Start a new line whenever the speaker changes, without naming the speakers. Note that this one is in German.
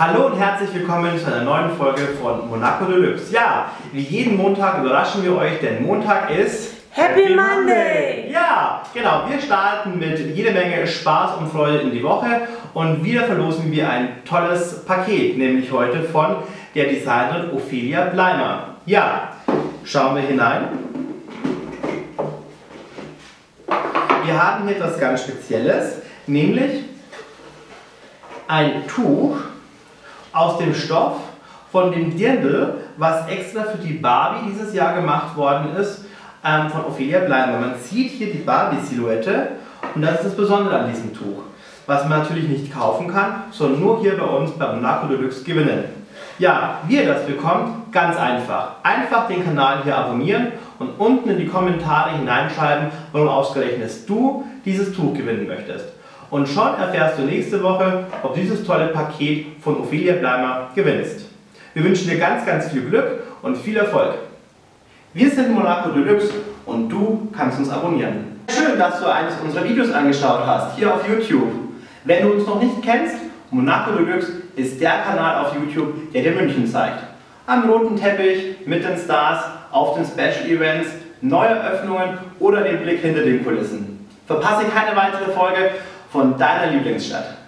Hallo und herzlich willkommen zu einer neuen Folge von Monaco Deluxe. Ja, wie jeden Montag überraschen wir euch, denn Montag ist
Happy, Happy Monday. Monday!
Ja, genau. Wir starten mit jede Menge Spaß und Freude in die Woche und wieder verlosen wir ein tolles Paket, nämlich heute von der Designerin Ophelia Bleimer. Ja, schauen wir hinein. Wir haben hier etwas ganz Spezielles, nämlich ein Tuch aus dem Stoff von dem Dirndl, was extra für die Barbie dieses Jahr gemacht worden ist, ähm, von Ophelia Bleimer. Man sieht hier die Barbie-Silhouette und das ist das Besondere an diesem Tuch, was man natürlich nicht kaufen kann, sondern nur hier bei uns bei Monaco Deluxe gewinnen. Ja, wie ihr das bekommt, ganz einfach. Einfach den Kanal hier abonnieren und unten in die Kommentare hineinschreiben, warum ausgerechnet du dieses Tuch gewinnen möchtest. Und schon erfährst du nächste Woche, ob dieses tolle Paket von Ophelia Bleimer gewinnst. Wir wünschen dir ganz, ganz viel Glück und viel Erfolg. Wir sind Monaco Deluxe und du kannst uns abonnieren. Schön, dass du eines unserer Videos angeschaut hast, hier auf YouTube. Wenn du uns noch nicht kennst, Monaco Deluxe ist der Kanal auf YouTube, der dir München zeigt. Am roten Teppich, mit den Stars, auf den Special Events, Neueröffnungen oder den Blick hinter den Kulissen. Verpasse keine weitere Folge von deiner Lieblingsstadt.